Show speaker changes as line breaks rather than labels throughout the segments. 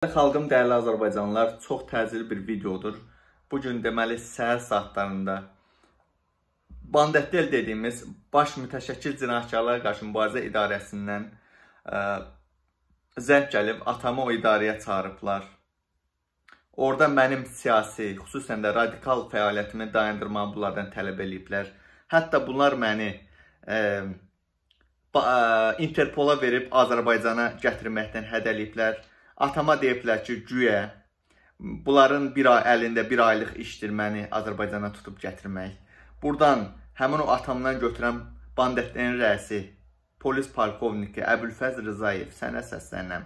Xalqım, dəyərli Azərbaycanlılar, çox təcili bir videodur. Bugün deməli səhər saatlarında Bandetdel dediyimiz baş mütəşəkkil cinayətkarlara qarşı mübarizə idarəsindən ə, zəng gəlib, atamı o idarəyə çağırıblar. Orada mənim siyasi, xüsusən də radikal fəaliyyətimi dayandırmamı bunlardan tələb eləyiblər. Hətta bunlar məni ə, ə, Interpola verib Azərbaycana gətirməkdən hədələyiblər. Atama deyiblər ki, güya bunların bir ay əlində bir aylıq işdir məni Azərbaycana tutub gətirmək. Burdan həmin o atamdan götürən bandetlərin rəisi polis polkovniki Əbülfəz Rızayev sənə səslənəm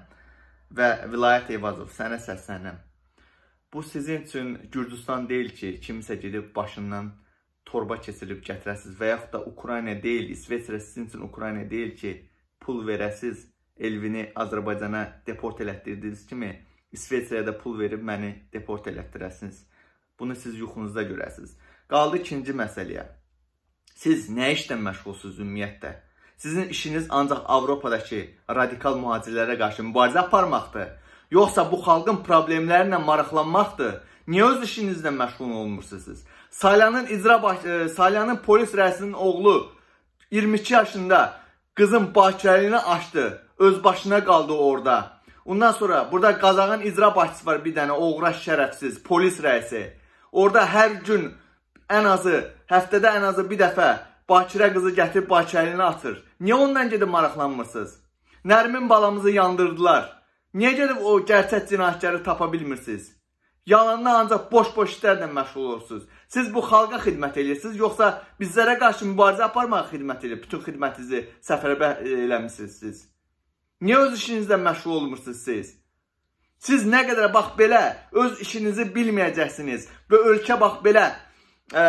və Vilayət Eyvazov sənə səslənəm. Bu sizin üçün Gürcüstan deyil ki, kimsə gedib başından torba keçirib gətirəsiz və yaxud da Ukrayna deyil, İsveçrə sizin üçün Ukrayna deyil ki, pul verəsiz Elvini Azərbaycana deport elətdirdiyiniz kimi İsveçrəyə də pul verib məni deport elətdirəsiniz. Bunu siz yuxunuzda görəsiniz. Qaldı ikinci məsələyə. Siz nə işlə məşğulsunuz ümumiyyətlə? Sizin işiniz ancaq Avropadakı radikal mühacirlərə qarşı mübarizə aparmaqdır. Yoxsa bu xalqın problemləri ilə maraqlanmaqdır. Niyə öz işinizlə məşğul olmursunuz? Salyanın icra baş e, Salyanın polis rəisinin oğlu 22 yaşında qızın bakirəliyini açdı öz başına qaldı orada. Ondan sonra burada Qazağın icra başçısı var bir dənə oğraş şərəfsiz polis rəisi. Orada hər gün ən azı həftədə ən azı bir dəfə Bakirə qızı gətirib Bakirəliyini atır. Niyə ondan gedib maraqlanmırsınız? Nərmin balamızı yandırdılar. Niyə gedib o gerçək cinayətkarı tapa bilmirsiniz? Yalanla ancaq boş-boş işlərlə məşğul olursunuz. Siz bu xalqa xidmət edirsiniz, yoxsa bizlərə qarşı mübarizə aparmağa xidmət edib bütün xidmətinizi səfərbə eləmisiniz siz? Niyə öz işinizlə məşğul olmursunuz siz? Siz nə qədər bax belə öz işinizi bilməyəcəksiniz və ölkə bax belə ə, e,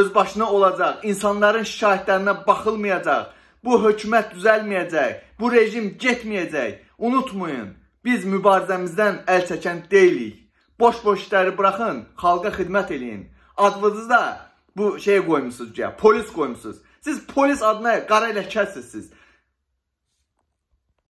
öz başına olacaq, insanların şikayətlərinə baxılmayacaq, bu hökumət düzəlməyəcək, bu rejim getməyəcək. Unutmayın, biz mübarizəmizdən əl çəkən deyilik. Boş-boş işləri buraxın, xalqa xidmət eləyin. Adınızı da bu şey qoymusunuz ki, polis qoymusunuz. Siz polis adına qara ləkəsiz siz.